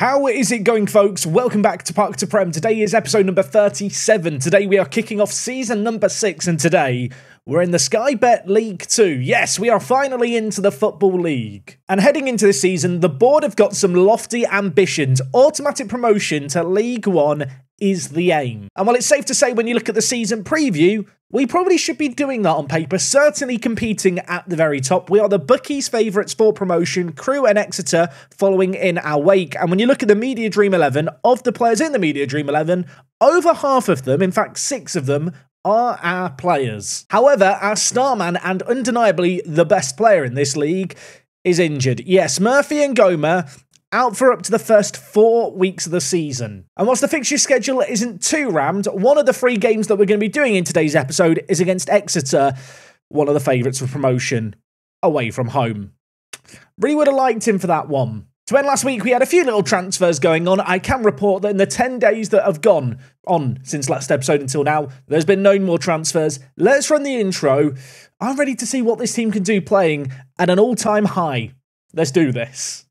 How is it going, folks? Welcome back to Park to Prem. Today is episode number 37. Today we are kicking off season number six, and today we're in the Sky Bet League 2. Yes, we are finally into the Football League. And heading into this season, the board have got some lofty ambitions. Automatic promotion to League One is the aim. And while it's safe to say when you look at the season preview, we probably should be doing that on paper, certainly competing at the very top. We are the bookies' favourites for promotion, Crewe and Exeter following in our wake. And when you look at the Media Dream 11, of the players in the Media Dream 11, over half of them, in fact, six of them, are our players. However, our starman and undeniably the best player in this league is injured. Yes, Murphy Ngoma out for up to the first four weeks of the season. And whilst the fixture schedule isn't too rammed, one of the three games that we're going to be doing in today's episode is against Exeter, one of the favourites for promotion, away from home. Really would have liked him for that one. To end last week, we had a few little transfers going on. I can report that in the 10 days that have gone on since last episode until now, there's been no more transfers. Let's run the intro. I'm ready to see what this team can do playing at an all time high. Let's do this.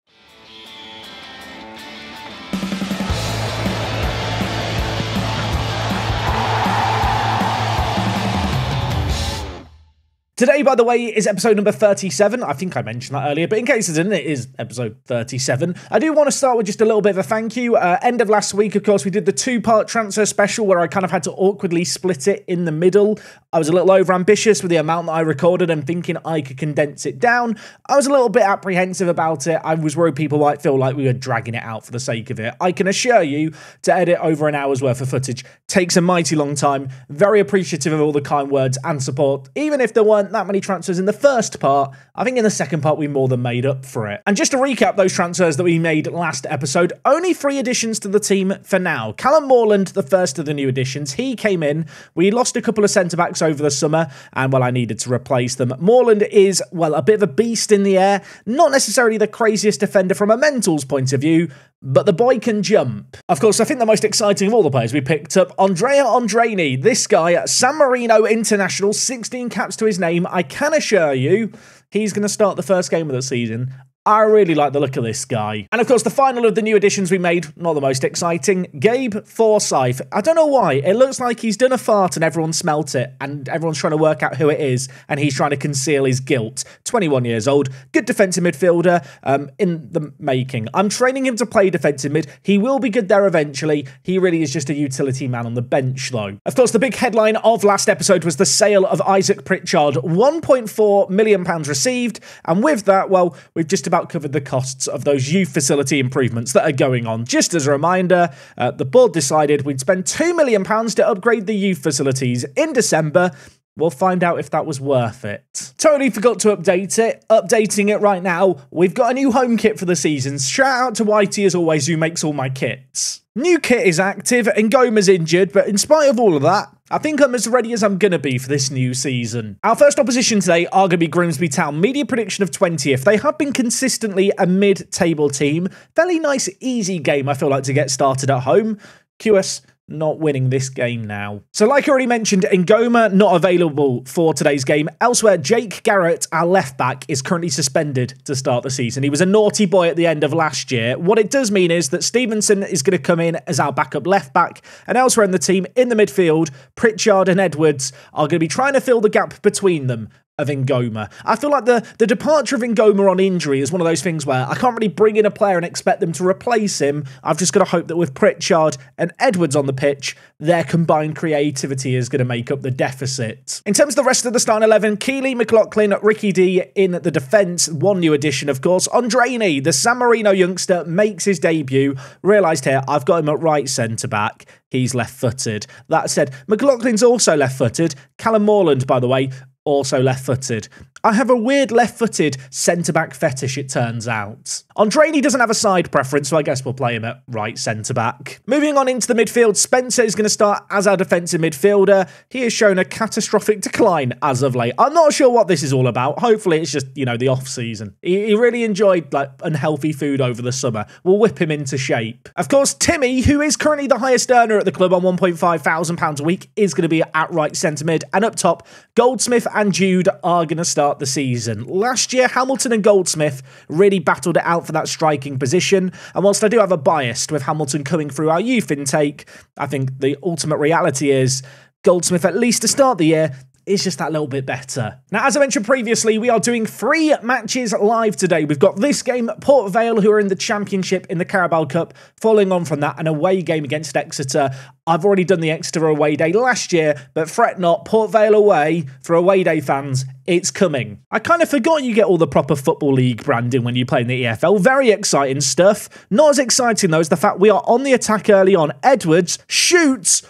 Today, by the way, is episode number 37. I think I mentioned that earlier, but in case it didn't, it is episode 37. I do want to start with just a little bit of a thank you. Uh, end of last week, of course, we did the two part transfer special where I kind of had to awkwardly split it in the middle. I was a little over ambitious with the amount that I recorded and thinking I could condense it down. I was a little bit apprehensive about it. I was worried people might feel like we were dragging it out for the sake of it. I can assure you, to edit over an hour's worth of footage takes a mighty long time. Very appreciative of all the kind words and support, even if there weren't that many transfers in the first part. I think in the second part, we more than made up for it. And just to recap those transfers that we made last episode, only three additions to the team for now. Callum Morland, the first of the new additions, he came in. We lost a couple of centre backs over the summer, and well, I needed to replace them. Morland is, well, a bit of a beast in the air, not necessarily the craziest defender from a mentals point of view, but the boy can jump. Of course, I think the most exciting of all the players we picked up, Andrea Andreini. This guy, San Marino International, 16 caps to his name. I can assure you, he's going to start the first game of the season. I really like the look of this guy. And of course, the final of the new additions we made, not the most exciting, Gabe Forsyth. I don't know why. It looks like he's done a fart and everyone smelt it, and everyone's trying to work out who it is, and he's trying to conceal his guilt. 21 years old, good defensive midfielder um, in the making. I'm training him to play defensive mid. He will be good there eventually. He really is just a utility man on the bench, though. Of course, the big headline of last episode was the sale of Isaac Pritchard. £1.4 million received, and with that, well, we've just about covered the costs of those youth facility improvements that are going on. Just as a reminder, uh, the board decided we'd spend £2 million to upgrade the youth facilities in December. We'll find out if that was worth it. Totally forgot to update it. Updating it right now. We've got a new home kit for the season. Shout out to Whitey as always, who makes all my kits. New kit is active and Ngoma's injured, but in spite of all of that, I think I'm as ready as I'm going to be for this new season. Our first opposition today are going to be Grimsby Town. Media prediction of 20th. They have been consistently a mid-table team. Fairly nice, easy game, I feel like, to get started at home. QS not winning this game now. So, like I already mentioned, Ngoma not available for today's game. Elsewhere, Jake Garrett, our left back, is currently suspended to start the season. He was a naughty boy at the end of last year. What it does mean is that Stevenson is going to come in as our backup left back, and elsewhere in the team, in the midfield, Pritchard and Edwards are going to be trying to fill the gap between them of Ngoma. I feel like the, the departure of Ngoma on injury is one of those things where I can't really bring in a player and expect them to replace him. I've just got to hope that with Pritchard and Edwards on the pitch, their combined creativity is going to make up the deficit. In terms of the rest of the starting 11, Keeley, McLaughlin, Ricky D in the defence, one new addition, of course. Andreini, the San Marino youngster, makes his debut. Realised here, I've got him at right centre back. He's left footed. That said, McLaughlin's also left footed. Callum Morland, by the way, also left footed. I have a weird left footed centre back fetish, it turns out. Andreini doesn't have a side preference, so I guess we'll play him at right centre back. Moving on into the midfield, Spencer is going to start as our defensive midfielder. He has shown a catastrophic decline as of late. I'm not sure what this is all about. Hopefully, it's just, you know, the off season. He, he really enjoyed like unhealthy food over the summer. We'll whip him into shape. Of course, Timmy, who is currently the highest earner at the club on £1.5 thousand pounds a week, is going to be at right centre mid. And up top, Goldsmith and Jude are going to start start the season. Last year, Hamilton and Goldsmith really battled it out for that striking position. And whilst I do have a bias with Hamilton coming through our youth intake, I think the ultimate reality is Goldsmith, at least to start the year, is just that little bit better. Now, as I mentioned previously, we are doing three matches live today. We've got this game, Port Vale, who are in the Championship in the Carabao Cup, following on from that, an away game against Exeter. I've already done the Exeter away day last year, but fret not, Port Vale away for away day fans, it's coming. I kind of forgot you get all the proper Football League branding when you play in the EFL. Very exciting stuff. Not as exciting though as the fact we are on the attack early on. Edwards shoots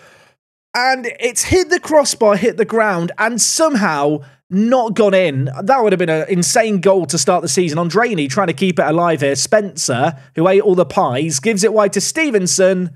and it's hit the crossbar, hit the ground, and somehow not gone in. That would have been an insane goal to start the season. Andreini trying to keep it alive here. Spencer, who ate all the pies, gives it wide to Stevenson.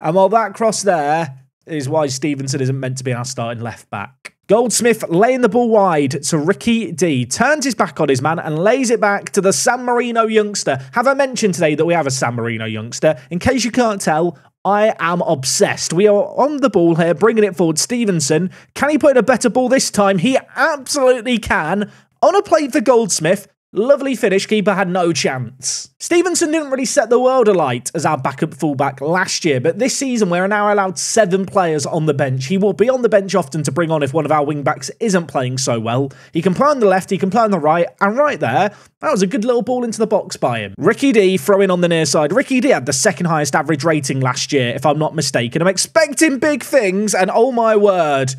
And while that cross there is why Stevenson isn't meant to be our starting left back. Goldsmith laying the ball wide to Ricky D, turns his back on his man and lays it back to the San Marino youngster. Have I mentioned today that we have a San Marino youngster? In case you can't tell, I am obsessed. We are on the ball here, bringing it forward. Stevenson, can he put in a better ball this time? He absolutely can. On a plate for Goldsmith, Lovely finish, keeper had no chance. Stevenson didn't really set the world alight as our backup fullback last year, but this season we're now allowed seven players on the bench. He will be on the bench often to bring on if one of our wingbacks isn't playing so well. He can play on the left, he can play on the right, and right there, that was a good little ball into the box by him. Ricky D throwing on the near side. Ricky D had the second highest average rating last year, if I'm not mistaken. I'm expecting big things, and oh my word,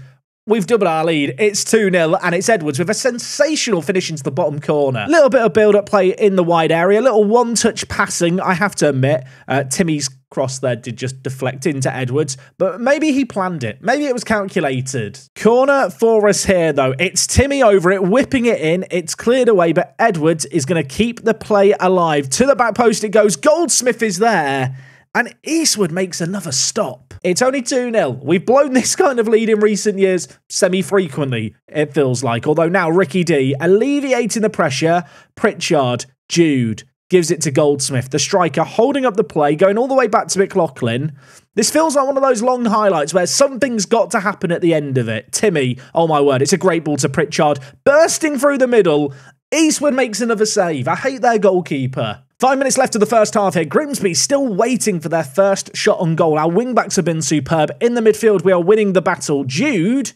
We've doubled our lead. It's 2 0, and it's Edwards with a sensational finish into the bottom corner. A little bit of build up play in the wide area, A little one touch passing, I have to admit. Uh, Timmy's cross there did just deflect into Edwards, but maybe he planned it. Maybe it was calculated. Corner for us here, though. It's Timmy over it, whipping it in. It's cleared away, but Edwards is going to keep the play alive. To the back post it goes. Goldsmith is there. And Eastwood makes another stop. It's only 2 0. We've blown this kind of lead in recent years semi frequently, it feels like. Although now Ricky D alleviating the pressure. Pritchard, Jude gives it to Goldsmith, the striker holding up the play, going all the way back to McLaughlin. This feels like one of those long highlights where something's got to happen at the end of it. Timmy, oh my word, it's a great ball to Pritchard, bursting through the middle. Eastwood makes another save. I hate their goalkeeper. Five minutes left of the first half here. Grimsby still waiting for their first shot on goal. Our wingbacks have been superb. In the midfield, we are winning the battle. Jude,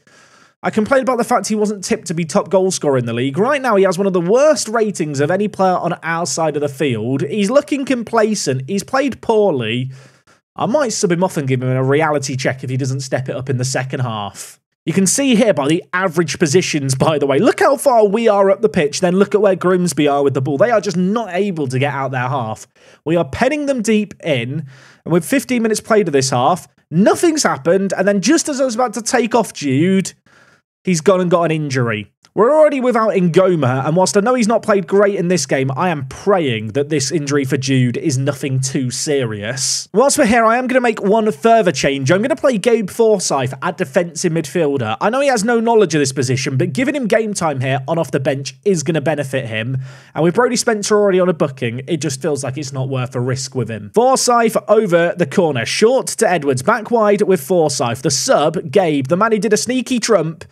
I complained about the fact he wasn't tipped to be top goalscorer in the league. Right now, he has one of the worst ratings of any player on our side of the field. He's looking complacent. He's played poorly. I might sub him off and give him a reality check if he doesn't step it up in the second half. You can see here by the average positions, by the way. Look how far we are up the pitch, then look at where Grimsby are with the ball. They are just not able to get out their half. We are penning them deep in, and with 15 minutes played of this half, nothing's happened. And then just as I was about to take off Jude, he's gone and got an injury. We're already without Ngoma, and whilst I know he's not played great in this game, I am praying that this injury for Jude is nothing too serious. Whilst we're here, I am going to make one further change. I'm going to play Gabe Forsyth at defensive midfielder. I know he has no knowledge of this position, but giving him game time here on off the bench is going to benefit him. And with Brody Spencer already on a booking, it just feels like it's not worth a risk with him. Forsyth over the corner, short to Edwards, back wide with Forsyth. The sub, Gabe, the man who did a sneaky trump,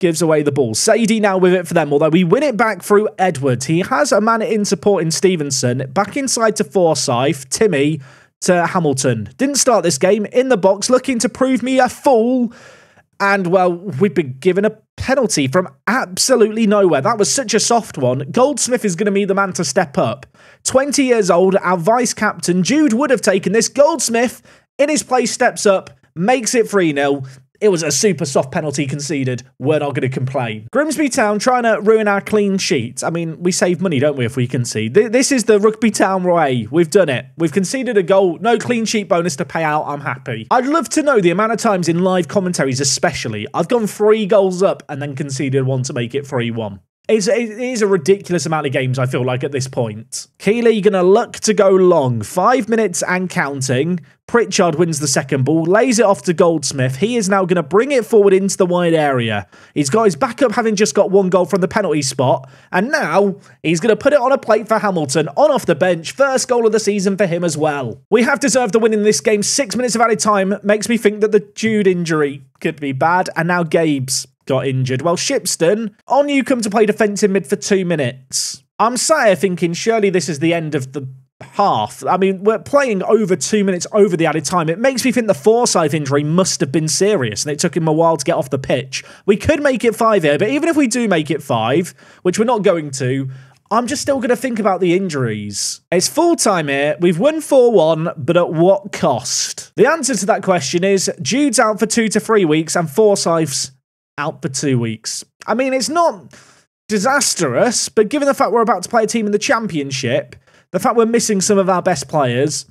gives away the ball. Sadie now with it for them, although we win it back through Edwards. He has a man in support in Stevenson. Back inside to Forsyth. Timmy to Hamilton. Didn't start this game in the box, looking to prove me a fool. And well, we've been given a penalty from absolutely nowhere. That was such a soft one. Goldsmith is going to be the man to step up. 20 years old, our vice captain, Jude would have taken this. Goldsmith, in his place, steps up, makes it 3 0. It was a super soft penalty conceded. We're not going to complain. Grimsby Town trying to ruin our clean sheet. I mean, we save money, don't we, if we concede? This is the Rugby Town way. We've done it. We've conceded a goal. No clean sheet bonus to pay out. I'm happy. I'd love to know the amount of times in live commentaries, especially, I've gone three goals up and then conceded one to make it 3 1. It's, it is a ridiculous amount of games, I feel like, at this point. Keeley going to look to go long. Five minutes and counting. Pritchard wins the second ball, lays it off to Goldsmith. He is now going to bring it forward into the wide area. He's got his backup having just got one goal from the penalty spot. And now he's going to put it on a plate for Hamilton on off the bench. First goal of the season for him as well. We have deserved the win in this game. Six minutes of added time makes me think that the Jude injury could be bad. And now Gabe's got injured. Well, Shipston, on you come to play defensive mid for two minutes. I'm sat here thinking, surely this is the end of the half. I mean, we're playing over two minutes over the added time. It makes me think the Forsyth injury must have been serious and it took him a while to get off the pitch. We could make it five here, but even if we do make it five, which we're not going to, I'm just still going to think about the injuries. It's full time here. We've won 4 1, but at what cost? The answer to that question is Jude's out for two to three weeks and Forsyth's out for two weeks. I mean, it's not disastrous, but given the fact we're about to play a team in the championship, the fact we're missing some of our best players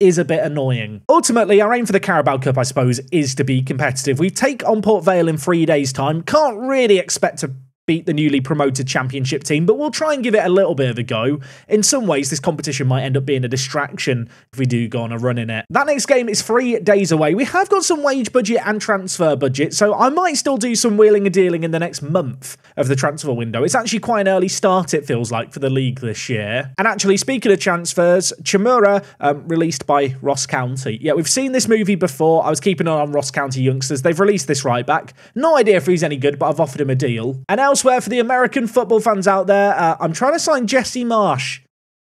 is a bit annoying. Ultimately, our aim for the Carabao Cup, I suppose, is to be competitive. We take on Port Vale in three days' time. Can't really expect to beat the newly promoted championship team, but we'll try and give it a little bit of a go. In some ways, this competition might end up being a distraction if we do go on a run in it. That next game is three days away. We have got some wage budget and transfer budget, so I might still do some wheeling and dealing in the next month of the transfer window. It's actually quite an early start, it feels like, for the league this year. And actually, speaking of transfers, Chimura, um, released by Ross County. Yeah, we've seen this movie before. I was keeping an eye on Ross County youngsters. They've released this right back. No idea if he's any good, but I've offered him a deal. And now elsewhere for the American football fans out there, uh, I'm trying to sign Jesse Marsch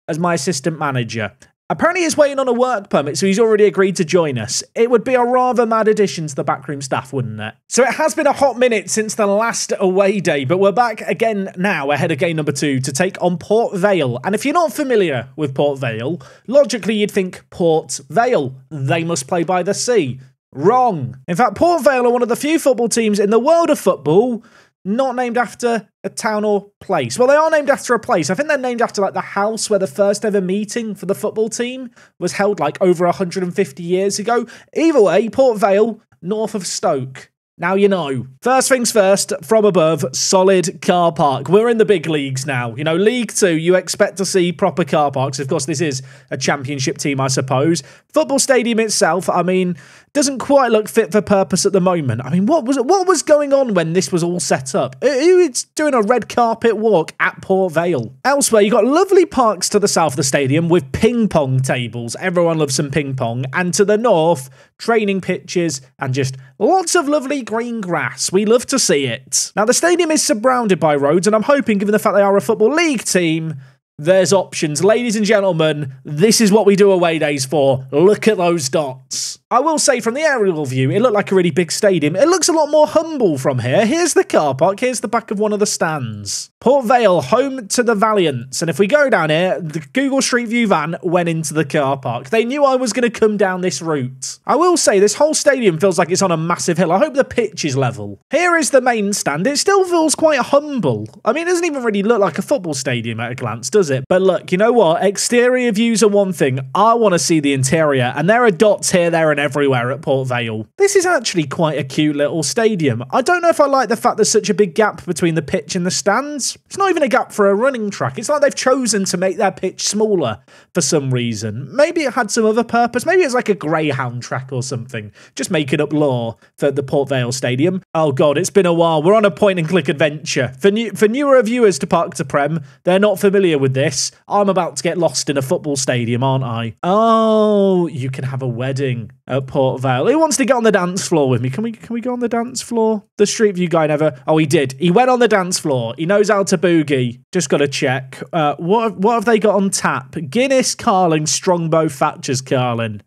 as my assistant manager. Apparently, he's waiting on a work permit, so he's already agreed to join us. It would be a rather mad addition to the backroom staff, wouldn't it? So it has been a hot minute since the last away day, but we're back again now ahead of game number two to take on Port Vale. And if you're not familiar with Port Vale, logically you'd think Port Vale. They must play by the sea. Wrong. In fact, Port Vale are one of the few football teams in the world of football not named after a town or place. Well, they are named after a place. I think they're named after like the house where the first ever meeting for the football team was held like over 150 years ago. Either way, Port Vale, north of Stoke. Now you know. First things first, from above, solid car park. We're in the big leagues now. You know, League Two, you expect to see proper car parks. Of course, this is a championship team, I suppose. Football stadium itself, I mean, doesn't quite look fit for purpose at the moment. I mean, what was what was going on when this was all set up? Who is doing a red carpet walk at Port Vale? Elsewhere, you got lovely parks to the south of the stadium with ping pong tables. Everyone loves some ping pong. And to the north, training pitches and just lots of lovely green grass. We love to see it. Now, the stadium is surrounded by roads, and I'm hoping, given the fact they are a football league team, there's options. Ladies and gentlemen, this is what we do away days for. Look at those dots. I will say from the aerial view, it looked like a really big stadium. It looks a lot more humble from here. Here's the car park. Here's the back of one of the stands. Port Vale, home to the Valiants. And if we go down here, the Google Street View van went into the car park. They knew I was going to come down this route. I will say, this whole stadium feels like it's on a massive hill. I hope the pitch is level. Here is the main stand. It still feels quite humble. I mean, it doesn't even really look like a football stadium at a glance, does it? But look, you know what? Exterior views are one thing. I want to see the interior. And there are dots here, there, and everywhere at Port Vale. This is actually quite a cute little stadium. I don't know if I like the fact there's such a big gap between the pitch and the stands. It's not even a gap for a running track. It's like they've chosen to make their pitch smaller for some reason. Maybe it had some other purpose. Maybe it's like a greyhound track or something. Just making up lore for the Port Vale Stadium. Oh god, it's been a while. We're on a point and click adventure. For new for newer viewers to Park to Prem, they're not familiar with this. I'm about to get lost in a football stadium, aren't I? Oh, you can have a wedding at Port Vale. He wants to get on the dance floor with me? Can we can we go on the dance floor? The Street View guy never. Oh, he did. He went on the dance floor. He knows how to boogie. Just got to check. Uh, what what have they got on tap? Guinness, Carling, Strongbow, Thatcher's, Carling.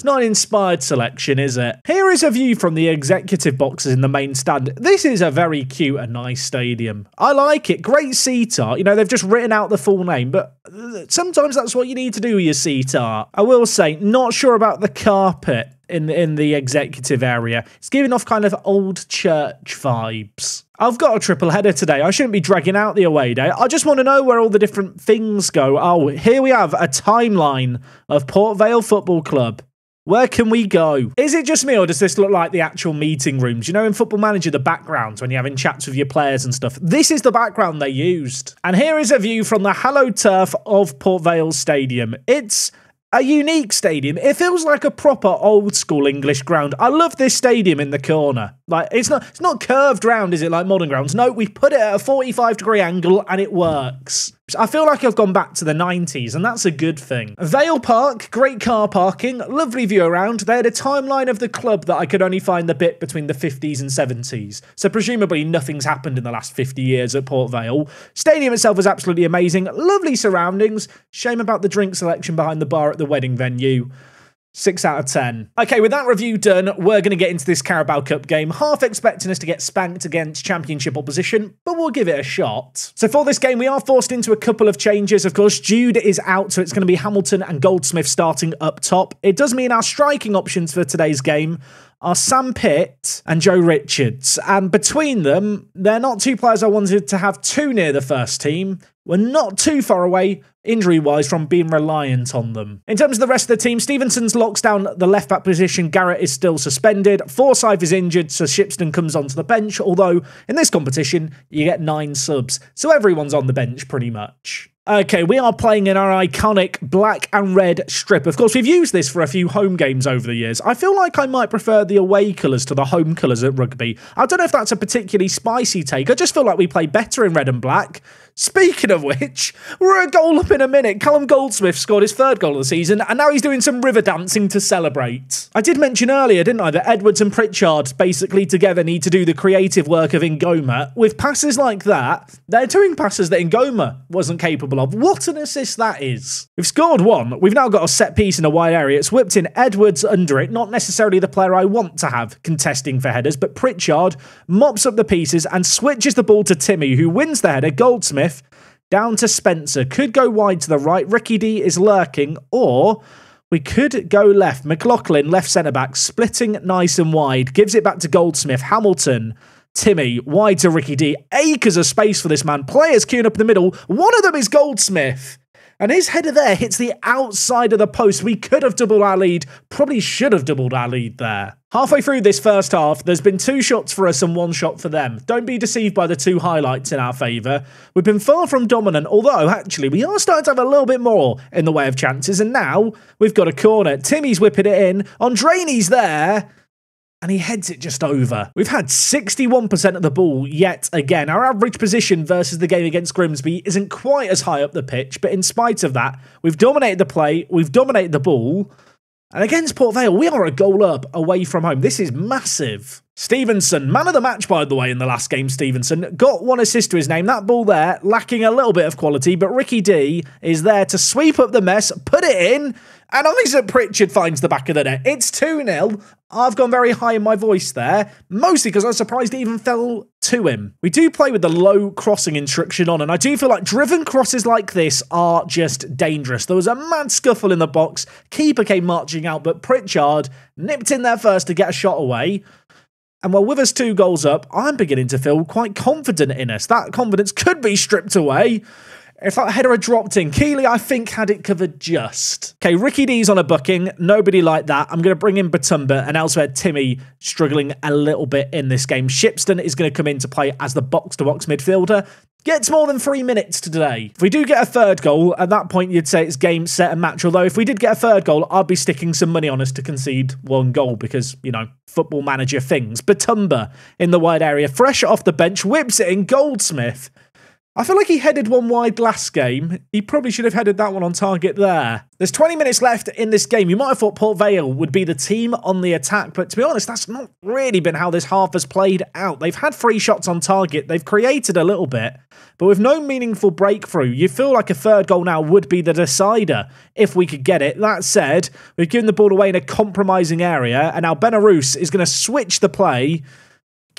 It's not an inspired selection, is it? Here is a view from the executive boxes in the main stand. This is a very cute and nice stadium. I like it. Great seat art. You know, they've just written out the full name, but uh, sometimes that's what you need to do with your seat art. I will say, not sure about the carpet in in the executive area. It's giving off kind of old church vibes. I've got a triple header today. I shouldn't be dragging out the away day. I just want to know where all the different things go. Oh, here we have a timeline of Port Vale Football Club. Where can we go? Is it just me or does this look like the actual meeting rooms? You know, in Football Manager, the backgrounds when you're having chats with your players and stuff. This is the background they used. And here is a view from the hallowed turf of Port Vale Stadium. It's a unique stadium. It feels like a proper old school English ground. I love this stadium in the corner. Like it's not it's not curved round, is it like modern grounds? No, we put it at a 45 degree angle and it works. I feel like I've gone back to the 90s, and that's a good thing. Vale Park, great car parking, lovely view around. They had a timeline of the club that I could only find the bit between the 50s and 70s. So presumably nothing's happened in the last 50 years at Port Vale. Stadium itself was absolutely amazing. Lovely surroundings. Shame about the drink selection behind the bar at the wedding venue. Six out of ten. Okay, with that review done, we're going to get into this Carabao Cup game, half expecting us to get spanked against championship opposition, but we'll give it a shot. So for this game, we are forced into a couple of changes. Of course, Jude is out, so it's going to be Hamilton and Goldsmith starting up top. It does mean our striking options for today's game are Sam Pitt and Joe Richards. And between them, they're not two players I wanted to have too near the first team. We're not too far away, injury wise, from being reliant on them. In terms of the rest of the team, Stevenson's locks down the left back position. Garrett is still suspended. Forsyth is injured, so Shipston comes onto the bench. Although in this competition, you get nine subs. So everyone's on the bench pretty much. Okay, we are playing in our iconic black and red strip. Of course, we've used this for a few home games over the years. I feel like I might prefer the away colours to the home colours at rugby. I don't know if that's a particularly spicy take. I just feel like we play better in red and black. Speaking of which, we're a goal in a minute. Callum Goldsmith scored his third goal of the season, and now he's doing some river dancing to celebrate. I did mention earlier, didn't I, that Edwards and Pritchard basically together need to do the creative work of Ngoma. With passes like that, they're doing passes that Ngoma wasn't capable of. What an assist that is. We've scored one. We've now got a set piece in a wide area. It's whipped in Edwards under it, not necessarily the player I want to have contesting for headers, but Pritchard mops up the pieces and switches the ball to Timmy, who wins the header. Goldsmith down to Spencer. Could go wide to the right. Ricky D is lurking, or we could go left. McLaughlin, left centre back, splitting nice and wide. Gives it back to Goldsmith. Hamilton. Timmy, wide to Ricky D. Acres of space for this man. Players queuing up in the middle. One of them is Goldsmith. And his header there hits the outside of the post. We could have doubled our lead. Probably should have doubled our lead there. Halfway through this first half, there's been two shots for us and one shot for them. Don't be deceived by the two highlights in our favour. We've been far from dominant, although actually we are starting to have a little bit more in the way of chances. And now we've got a corner. Timmy's whipping it in. Andreini's there and he heads it just over. We've had 61% of the ball yet again. Our average position versus the game against Grimsby isn't quite as high up the pitch, but in spite of that, we've dominated the play, we've dominated the ball. And against Port Vale, we are a goal up away from home. This is massive. Stevenson, man of the match, by the way, in the last game, Stevenson. Got one assist to his name. That ball there, lacking a little bit of quality, but Ricky D is there to sweep up the mess, put it in, and Isaac Pritchard finds the back of the net. It's 2 0. I've gone very high in my voice there, mostly because I was surprised it even fell to him. We do play with the low crossing instruction on, and I do feel like driven crosses like this are just dangerous. There was a mad scuffle in the box, keeper came marching out, but Pritchard nipped in there first to get a shot away. And while with us two goals up, I'm beginning to feel quite confident in us. That confidence could be stripped away if that header had dropped in, Keeley, I think, had it covered just. Okay, Ricky D's on a booking. Nobody like that. I'm going to bring in Batumba and elsewhere Timmy struggling a little bit in this game. Shipston is going to come in to play as the box to box midfielder. Gets more than three minutes today. If we do get a third goal, at that point you'd say it's game, set, and match. Although if we did get a third goal, I'd be sticking some money on us to concede one goal because, you know, football manager things. Batumba in the wide area, fresh off the bench, whips it in Goldsmith. I feel like he headed one wide last game. He probably should have headed that one on target there. There's 20 minutes left in this game. You might have thought Port Vale would be the team on the attack, but to be honest, that's not really been how this half has played out. They've had three shots on target. They've created a little bit, but with no meaningful breakthrough, you feel like a third goal now would be the decider if we could get it. That said, we've given the ball away in a compromising area, and now Benarous is going to switch the play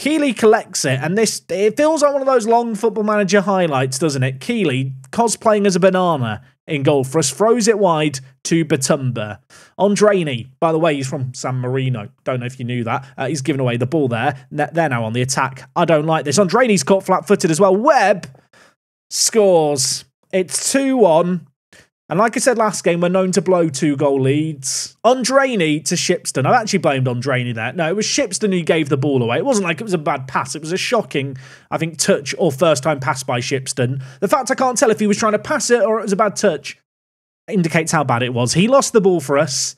Keeley collects it, and this it feels like one of those long football manager highlights, doesn't it? Keeley cosplaying as a banana in goal for us, throws it wide to Batumba. Andreini, by the way, he's from San Marino. Don't know if you knew that. Uh, he's given away the ball there. They're now on the attack. I don't like this. Andreini's caught flat footed as well. Webb scores. It's 2 1. And like I said last game, we're known to blow two goal leads. Andreini to Shipston. I've actually blamed Andreini there. No, it was Shipston who gave the ball away. It wasn't like it was a bad pass. It was a shocking, I think, touch or first time pass by Shipston. The fact I can't tell if he was trying to pass it or it was a bad touch indicates how bad it was. He lost the ball for us.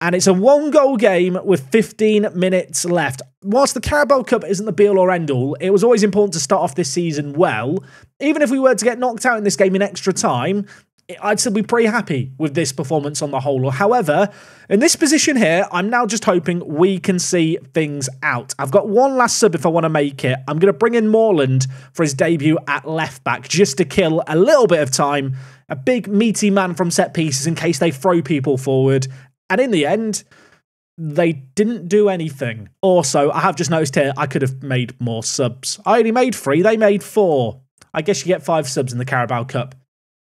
And it's a one goal game with 15 minutes left. Whilst the Carabao Cup isn't the be all or end all, it was always important to start off this season well. even if we were to get knocked out in this game in extra time, I'd still be pretty happy with this performance on the whole. However, in this position here, I'm now just hoping we can see things out. I've got one last sub if I want to make it. I'm going to bring in Morland for his debut at left back just to kill a little bit of time. A big meaty man from set pieces in case they throw people forward. And in the end, they didn't do anything. Also, I have just noticed here I could have made more subs. I only made three, they made four. I guess you get five subs in the Carabao Cup.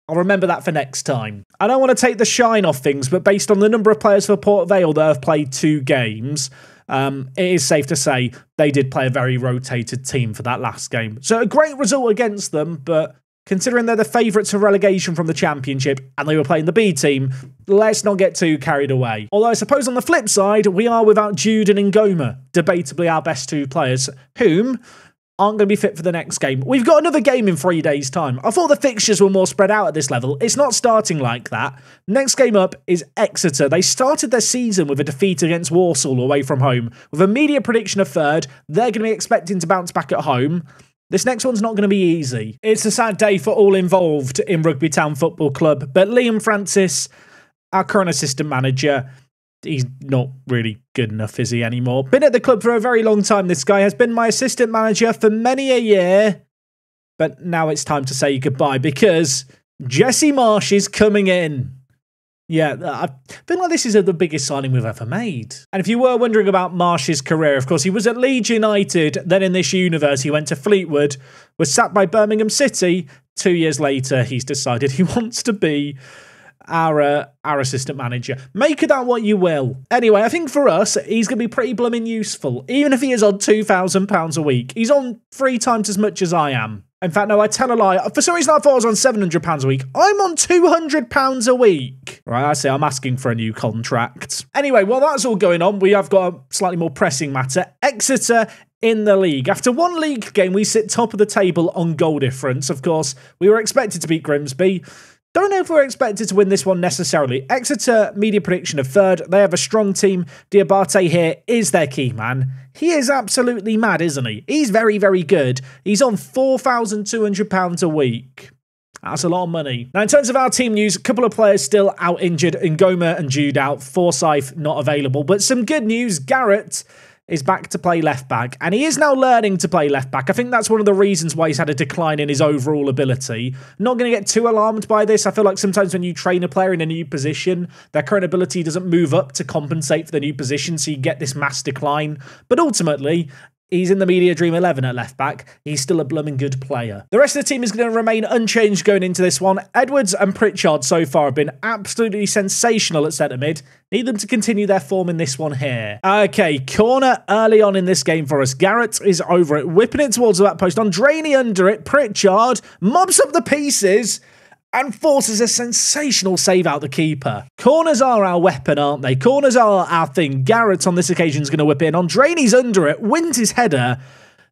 I'll remember that for next time. I don't want to take the shine off things, but based on the number of players for Port Vale that have played two games, um, it is safe to say they did play a very rotated team for that last game. So a great result against them, but considering they're the favourites for relegation from the Championship and they were playing the B team, let's not get too carried away. Although I suppose on the flip side, we are without Jude and Ngoma, debatably our best two players, whom aren't going to be fit for the next game. We've got another game in three days' time. I thought the fixtures were more spread out at this level. It's not starting like that. Next game up is Exeter. They started their season with a defeat against Walsall away from home. With a media prediction of third, they're going to be expecting to bounce back at home. This next one's not going to be easy. It's a sad day for all involved in Rugby Town Football Club, but Liam Francis, our current assistant manager, he's not really good enough, is he, anymore? Been at the club for a very long time, this guy has been my assistant manager for many a year. But now it's time to say goodbye because Jesse Marsch is coming in. Yeah, uh, I feel like this is the biggest signing we've ever made. And if you were wondering about Marsch's career, of course, he was at Leeds United, then in this universe, he went to Fleetwood, was sacked by Birmingham City. Two years later, he's decided he wants to be our uh, our assistant manager. Make of that what you will. Anyway, I think for us, he's going to be pretty blooming useful. Even if he is on £2,000 a week, he's on three times as much as I am. In fact, no, I tell a lie. For some reason, I thought I was on £700 a week. I'm on £200 a week. Right, I say I'm asking for a new contract. Anyway, while that's all going on, we have got a slightly more pressing matter. Exeter in the league. After one league game, we sit top of the table on goal difference. Of course, we were expected to beat Grimsby. Don't know if we're expected to win this one necessarily. Exeter, media prediction of third. They have a strong team. Diabate here is their key man. He is absolutely mad, isn't he? He's very, very good. He's on £4,200 a week. That's a lot of money. Now, in terms of our team news, a couple of players still out injured. Ngoma and Jude out. Forsyth not available. But some good news. Garrett is back to play left back, and he is now learning to play left back. I think that's one of the reasons why he's had a decline in his overall ability. Not going to get too alarmed by this. I feel like sometimes when you train a player in a new position, their current ability doesn't move up to compensate for the new position, so you get this mass decline. But ultimately, He's in the media dream 11 at left back. He's still a blooming good player. The rest of the team is going to remain unchanged going into this one. Edwards and Pritchard so far have been absolutely sensational at centre mid. Need them to continue their form in this one here. Okay, corner early on in this game for us. Garrett is over it, whipping it towards the back post. Andreini under it. Pritchard mobs up the pieces and forces a sensational save out the keeper. Corners are our weapon, aren't they? Corners are our thing. Garrett on this occasion is going to whip in. Andreini's under it, wins his header,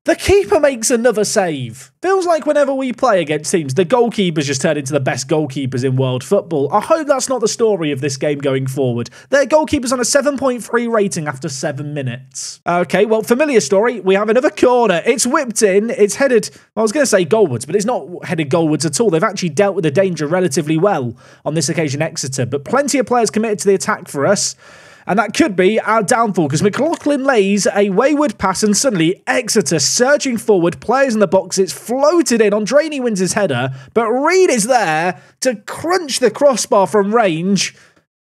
the keeper makes another save. Feels like whenever we play against teams, the goalkeepers just turn into the best goalkeepers in world football. I hope that's not the story of this game going forward. Their goalkeeper's on a 7.3 rating after 7 minutes. Okay, well, familiar story. We have another corner. It's whipped in. It's headed, I was going to say goalwards, but it's not headed goalwards at all. They've actually dealt with the danger relatively well on this occasion, Exeter. But plenty of players committed to the attack for us. And that could be our downfall because McLaughlin lays a wayward pass and suddenly Exeter surging forward, players in the box, it's floated in. Andreini wins his header, but Reed is there to crunch the crossbar from range.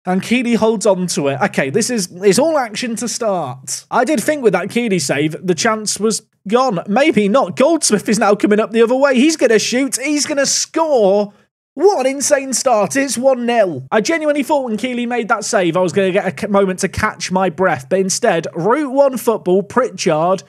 And Keeley holds on to it. Okay, this is is all action to start. I did think with that Keeley save, the chance was gone. Maybe not. Goldsmith is now coming up the other way. He's going to shoot. He's going to score. What an insane start. It's 1 0. I genuinely thought when Keeley made that save, I was going to get a moment to catch my breath, but instead, Route 1 football, Pritchard,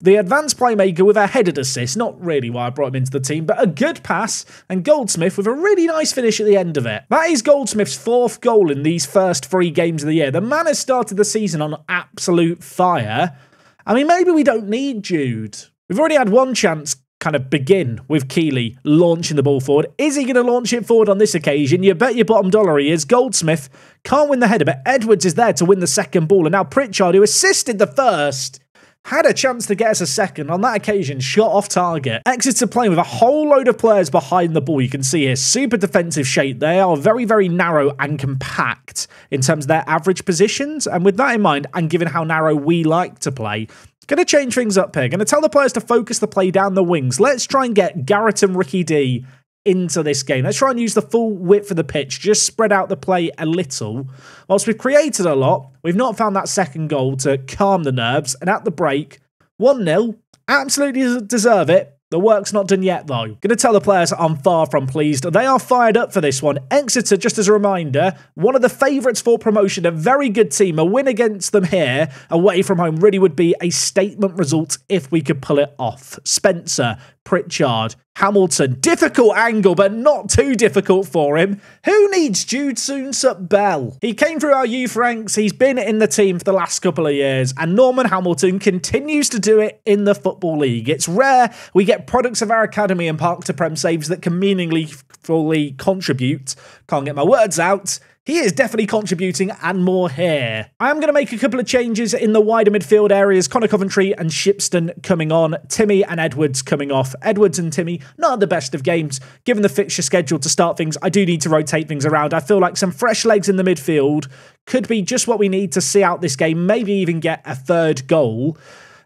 the advanced playmaker with a headed assist, not really why I brought him into the team, but a good pass, and Goldsmith with a really nice finish at the end of it. That is Goldsmith's fourth goal in these first three games of the year. The man has started the season on absolute fire. I mean, maybe we don't need Jude. We've already had one chance kind of begin with Keeley launching the ball forward. Is he going to launch it forward on this occasion? You bet your bottom dollar he is. Goldsmith can't win the header, but Edwards is there to win the second ball. And now Pritchard, who assisted the first, had a chance to get us a second. On that occasion, shot off target. Exits Exeter playing with a whole load of players behind the ball. You can see here, super defensive shape. They are very, very narrow and compact in terms of their average positions. And with that in mind, and given how narrow we like to play, Going to change things up here. Going to tell the players to focus the play down the wings. Let's try and get Garrett and Ricky D into this game. Let's try and use the full width of the pitch, just spread out the play a little. Whilst we've created a lot, we've not found that second goal to calm the nerves. And at the break, 1 0, absolutely deserve it. The work's not done yet, though. Gonna tell the players I'm far from pleased. They are fired up for this one. Exeter, just as a reminder, one of the favourites for promotion, a very good team. A win against them here, away from home, really would be a statement result if we could pull it off. Spencer, Pritchard, Hamilton. Difficult angle, but not too difficult for him. Who needs Jude Soonsup Bell? He came through our youth ranks. He's been in the team for the last couple of years, and Norman Hamilton continues to do it in the Football League. It's rare we get products of our academy and Park to Prem saves that can meaningfully fully contribute. Can't get my words out he is definitely contributing and more here. I am going to make a couple of changes in the wider midfield areas. Conor Coventry and Shipston coming on. Timmy and Edwards coming off. Edwards and Timmy, not the best of games. Given the fixture schedule to start things, I do need to rotate things around. I feel like some fresh legs in the midfield could be just what we need to see out this game, maybe even get a third goal.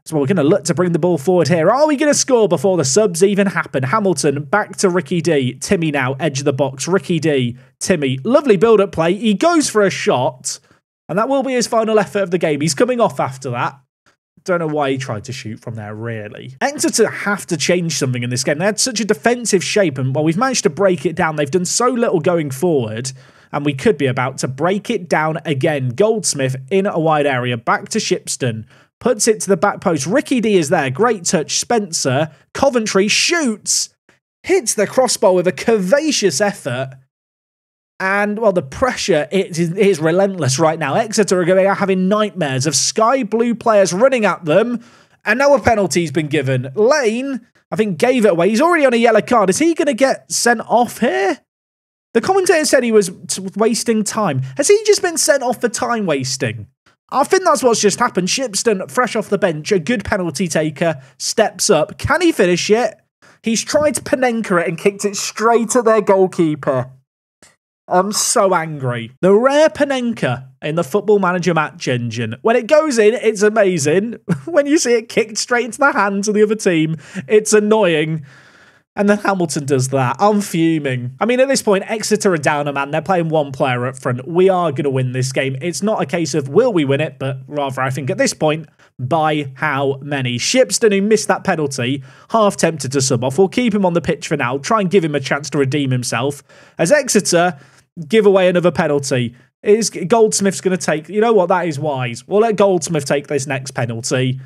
So we're going to look to bring the ball forward here. Are we going to score before the subs even happen? Hamilton back to Ricky D. Timmy now, edge of the box. Ricky D. Timmy. Lovely build up play. He goes for a shot, and that will be his final effort of the game. He's coming off after that. Don't know why he tried to shoot from there, really. Exeter have to change something in this game. They had such a defensive shape, and while we've managed to break it down, they've done so little going forward, and we could be about to break it down again. Goldsmith in a wide area, back to Shipston puts it to the back post. Ricky D is there. Great touch. Spencer. Coventry shoots. Hits the crossbar with a curvaceous effort. And, well, the pressure is, is relentless right now. Exeter are going having nightmares of sky blue players running at them. And now a penalty's been given. Lane, I think, gave it away. He's already on a yellow card. Is he going to get sent off here? The commentator said he was wasting time. Has he just been sent off for time wasting? I think that's what's just happened. Shipston, fresh off the bench, a good penalty taker, steps up. Can he finish it? He's tried to Panenka it and kicked it straight at their goalkeeper. I'm so angry. The rare Panenka in the football manager match engine. When it goes in, it's amazing. when you see it kicked straight into the hands of the other team, it's annoying. And then Hamilton does that. I'm fuming. I mean, at this point, Exeter are down a man. They're playing one player up front. We are going to win this game. It's not a case of will we win it, but rather, I think at this point, by how many? Shipston, who missed that penalty, half tempted to sub off. We'll keep him on the pitch for now, try and give him a chance to redeem himself. As Exeter give away another penalty. Is Goldsmith's going to take? You know what? That is wise. We'll let Goldsmith take this next penalty.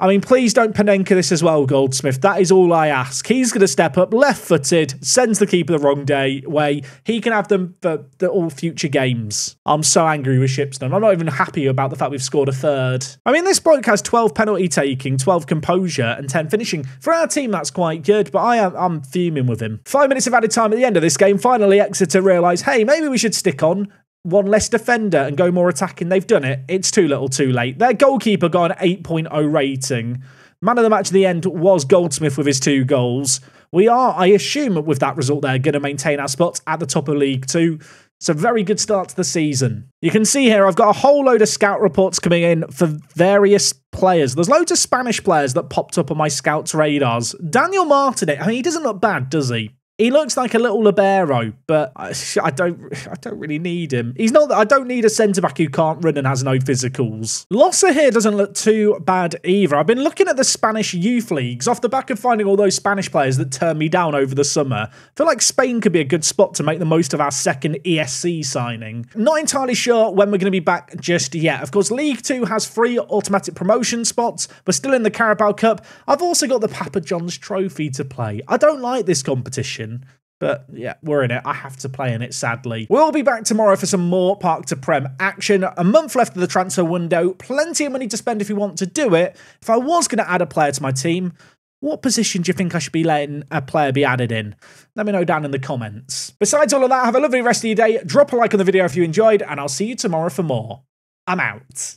I mean, please don't Panenka this as well, Goldsmith. That is all I ask. He's going to step up, left footed, sends the keeper the wrong day way. He can have them for the, all future games. I'm so angry with Shipston. I'm not even happy about the fact we've scored a third. I mean, this bloke has 12 penalty taking, 12 composure, and 10 finishing. For our team, that's quite good, but I am I'm fuming with him. Five minutes of added time at the end of this game. Finally, Exeter realise, hey, maybe we should stick on one less defender and go more attacking. They've done it. It's too little too late. Their goalkeeper got an 8.0 rating. Man of the match at the end was Goldsmith with his two goals. We are, I assume, with that result there, going to maintain our spots at the top of League Two. It's a very good start to the season. You can see here I've got a whole load of scout reports coming in for various players. There's loads of Spanish players that popped up on my scouts' radars. Daniel Martinet, I mean, he doesn't look bad, does he? He looks like a little libero, but I, don't I don't really need him. He's not I don't need a centre back who can't run and has no physicals. Lossa here doesn't look too bad either. I've been looking at the Spanish youth leagues off the back of finding all those Spanish players that turned me down over the summer. I feel like Spain could be a good spot to make the most of our second ESC signing. Not entirely sure when we're going to be back just yet. Of course, League 2 has three automatic promotion spots. We're still in the Carabao Cup. I've also got the Papa John's Trophy to play. I don't like this competition. But yeah, we're in it. I have to play in it, sadly. We'll be back tomorrow for some more Park to Prem action. A month left of the transfer window. Plenty of money to spend if you want to do it. If I was going to add a player to my team, what position do you think I should be letting a player be added in? Let me know down in the comments. Besides all of that, have a lovely rest of your day. Drop a like on the video if you enjoyed, and I'll see you tomorrow for more. I'm out.